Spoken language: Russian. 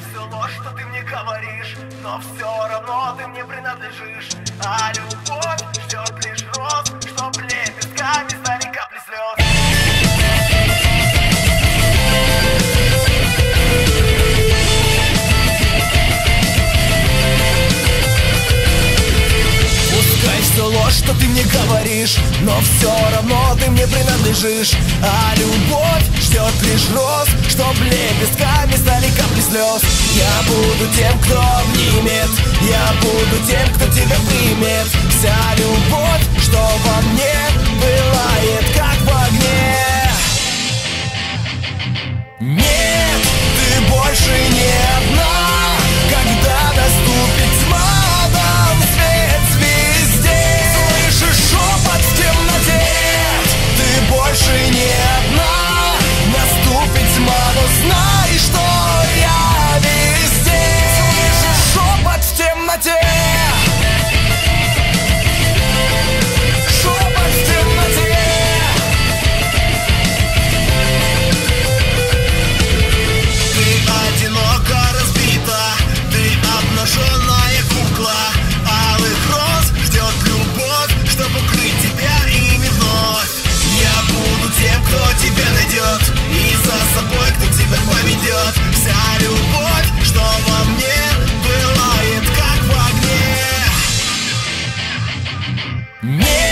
все ложь, что ты мне говоришь Но все равно ты мне принадлежишь. А любовь ждет лишь роз Чтоб лепестками стали капли слез Пускай все что ты мне говоришь Но все равно ты мне принадлежишь. А любовь ждет лишь роз Чтоб лепестками слез. Я буду тем, кто обнимет. Я буду тем, кто тебя примет Yeah.